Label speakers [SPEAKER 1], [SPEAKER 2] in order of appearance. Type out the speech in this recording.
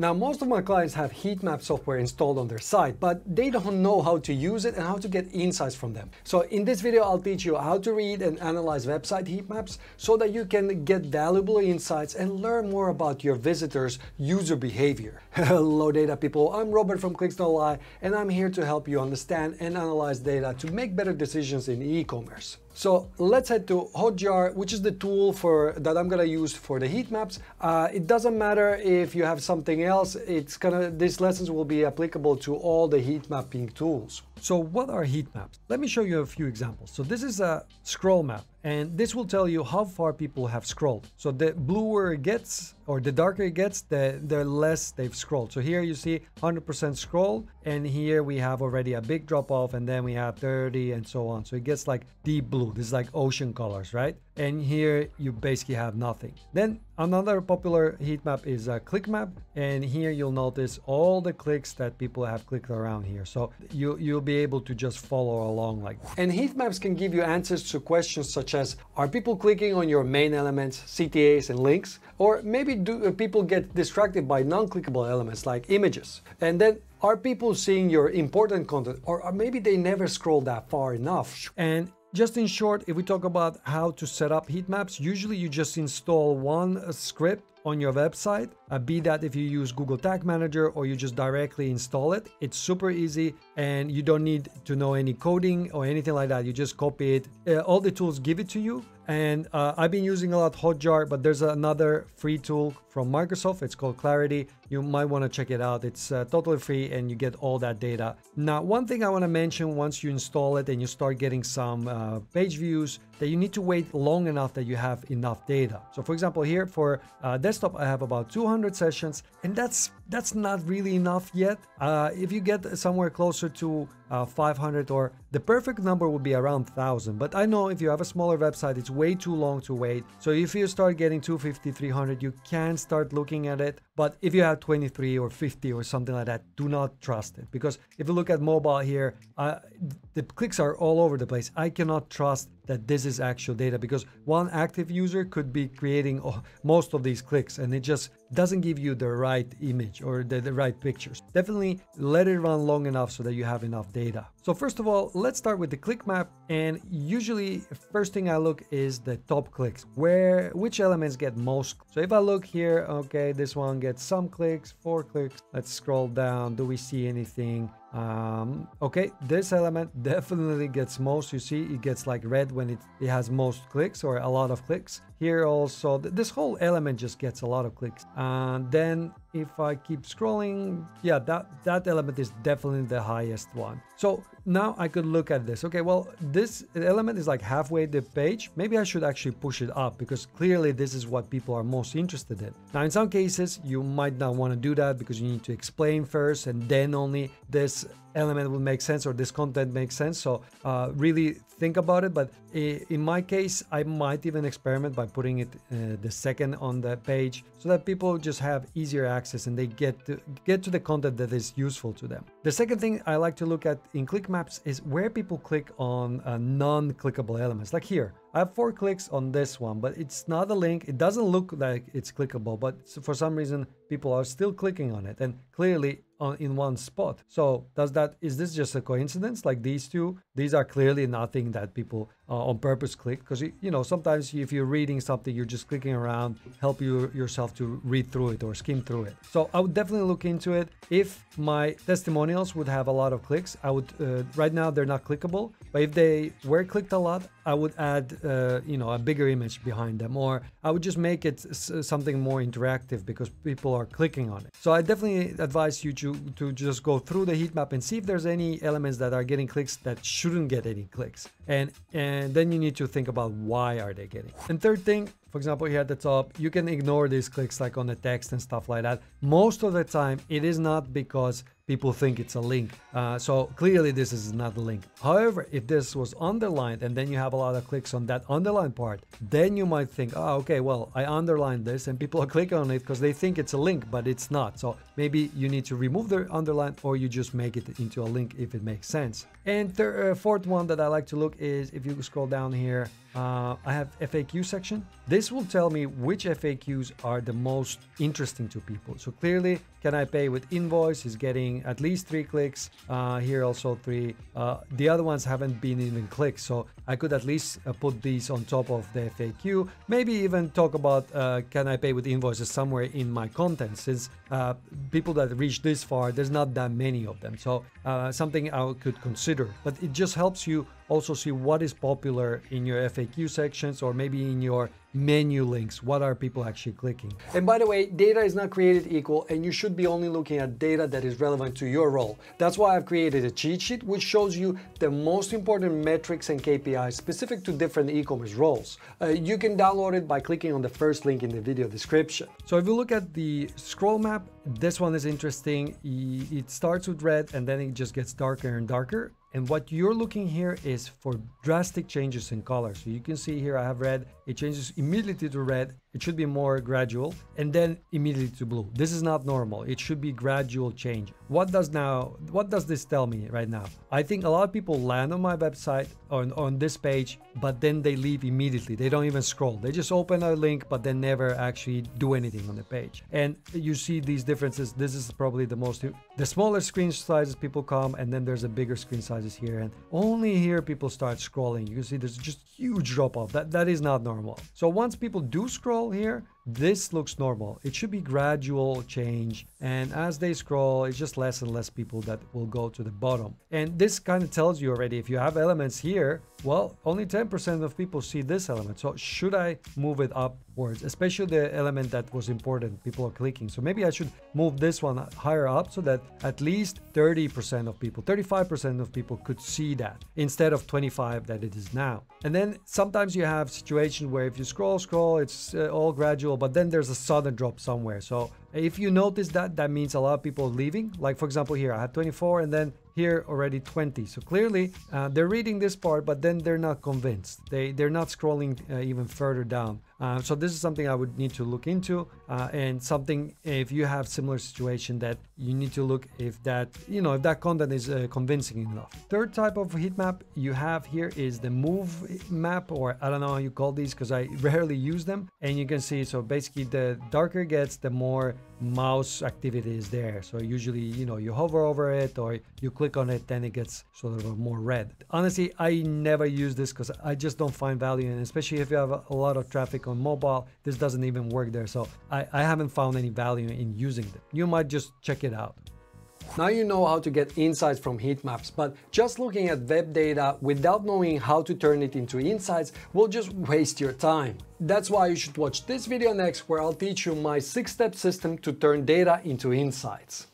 [SPEAKER 1] Now, most of my clients have heat map software installed on their site, but they don't know how to use it and how to get insights from them. So in this video, I'll teach you how to read and analyze website heat maps so that you can get valuable insights and learn more about your visitors' user behavior. Hello data people, I'm Robert from Clicks Don't Lie and I'm here to help you understand and analyze data to make better decisions in e-commerce. So let's head to Hotjar, which is the tool for that I'm gonna use for the heat maps. Uh, it doesn't matter if you have something else. It's gonna these lessons will be applicable to all the heat mapping tools. So what are heat maps? Let me show you a few examples. So this is a scroll map and this will tell you how far people have scrolled. So the bluer it gets or the darker it gets, the, the less they've scrolled. So here you see 100% scroll and here we have already a big drop off and then we have 30 and so on. So it gets like deep blue. This is like ocean colors, right? And here you basically have nothing. Then another popular heat map is a click map. And here you'll notice all the clicks that people have clicked around here. So you, you'll be able to just follow along like that. And heat maps can give you answers to questions such as, are people clicking on your main elements, CTAs and links? Or maybe do uh, people get distracted by non-clickable elements like images? And then are people seeing your important content or maybe they never scroll that far enough? And just in short, if we talk about how to set up heat maps, usually you just install one script on your website, uh, be that if you use Google Tag Manager or you just directly install it. It's super easy and you don't need to know any coding or anything like that. You just copy it. Uh, all the tools give it to you. And uh, I've been using a lot Hotjar, but there's another free tool from Microsoft. It's called Clarity. You might want to check it out. It's uh, totally free and you get all that data. Now, one thing I want to mention once you install it and you start getting some uh, page views, that you need to wait long enough that you have enough data. So for example, here for uh, desktop, I have about 200 sessions and that's that's not really enough yet. Uh, if you get somewhere closer to uh, 500 or the perfect number would be around 1000 but i know if you have a smaller website it's way too long to wait. So if you start getting 250 300 you can start looking at it. But if you have 23 or 50 or something like that do not trust it. Because if you look at mobile here uh, the clicks are all over the place. I cannot trust that this is actual data because one active user could be creating most of these clicks and it just doesn't give you the right image or the, the right pictures. Definitely let it run long enough so that you have enough data. So first of all, let's start with the click map. And usually first thing I look is the top clicks, where which elements get most. So if I look here, okay, this one gets some clicks, four clicks. Let's scroll down. Do we see anything? Um, okay, this element definitely gets most. You see, it gets like red when it, it has most clicks or a lot of clicks. Here also, th this whole element just gets a lot of clicks. And then if I keep scrolling, yeah, that, that element is definitely the highest one. So now I could look at this. Okay, well, this element is like halfway the page. Maybe I should actually push it up because clearly this is what people are most interested in. Now, in some cases, you might not want to do that because you need to explain first and then only this element will make sense or this content makes sense. So uh, really think about it. But in my case, I might even experiment by putting it uh, the second on the page so that people just have easier access and they get to get to the content that is useful to them. The second thing I like to look at in click maps is where people click on uh, non-clickable elements. Like here, I have four clicks on this one, but it's not a link. It doesn't look like it's clickable, but for some reason people are still clicking on it and clearly on, in one spot. So does that, is this just a coincidence? Like these two, these are clearly nothing that people uh, on purpose click because you know sometimes if you're reading something you're just clicking around help you yourself to read through it or skim through it. So i would definitely look into it. If my testimonials would have a lot of clicks i would uh, right now they're not clickable but if they were clicked a lot i would add uh, you know a bigger image behind them or i would just make it something more interactive because people are clicking on it. So i definitely advise you to to just go through the heat map and see if there's any elements that are getting clicks that shouldn't get any clicks and and then you need to think about why are they getting. And third thing, for example, here at the top, you can ignore these clicks like on the text and stuff like that. Most of the time, it is not because people think it's a link. Uh, so clearly this is not a link. However, if this was underlined and then you have a lot of clicks on that underlined part, then you might think, oh, okay, well, I underlined this and people are clicking on it because they think it's a link, but it's not. So maybe you need to remove the underline or you just make it into a link if it makes sense. And third, uh, fourth one that I like to look is if you scroll down here, uh, I have FAQ section. This will tell me which FAQs are the most interesting to people. So clearly, can I pay with invoice is getting at least three clicks. Uh, here also three. Uh, the other ones haven't been even clicked. So I could at least uh, put these on top of the FAQ. Maybe even talk about uh, can I pay with invoices somewhere in my content since uh, people that reach this far, there's not that many of them. So uh, something I could consider, but it just helps you also see what is popular in your FAQ sections or maybe in your menu links. What are people actually clicking? And by the way, data is not created equal and you should be only looking at data that is relevant to your role. That's why I've created a cheat sheet which shows you the most important metrics and KPIs specific to different e-commerce roles. Uh, you can download it by clicking on the first link in the video description. So if you look at the scroll map, Grab this one is interesting. It starts with red and then it just gets darker and darker. And what you're looking here is for drastic changes in color. So you can see here I have red, it changes immediately to red it should be more gradual and then immediately to blue. This is not normal. It should be gradual change. What does now, what does this tell me right now? I think a lot of people land on my website on, on this page, but then they leave immediately. They don't even scroll. They just open a link, but they never actually do anything on the page. And you see these differences. This is probably the most, the smaller screen sizes people come and then there's a bigger screen sizes here. And only here people start scrolling. You can see there's just huge drop off. That, that is not normal. So once people do scroll here, this looks normal. It should be gradual change. And as they scroll, it's just less and less people that will go to the bottom. And this kind of tells you already, if you have elements here, well, only 10% of people see this element. So should I move it upwards, especially the element that was important, people are clicking. So maybe I should move this one higher up so that at least 30% of people, 35% of people could see that instead of 25 that it is now. And then sometimes you have situations where if you scroll, scroll, it's uh, all gradual, but then there's a sudden drop somewhere. So if you notice that, that means a lot of people leaving. Like for example here, I had 24 and then here already 20. So clearly uh, they're reading this part, but then they're not convinced. They, they're not scrolling uh, even further down. Uh, so this is something I would need to look into uh, and something if you have similar situation that you need to look if that, you know, if that content is uh, convincing enough. Third type of heat map you have here is the move map or I don't know how you call these because I rarely use them. And you can see, so basically the darker gets, the more mouse activity is there. So usually, you know, you hover over it or you click on it, then it gets sort of more red. Honestly, I never use this because I just don't find value in it, especially if you have a, lot of traffic on mobile. This doesn't even work there. So I, I haven't found any value in using it. You might just check it out. Now you know how to get insights from heat maps, but just looking at web data without knowing how to turn it into insights will just waste your time. That's why you should watch this video next where I'll teach you my 6-step system to turn data into insights.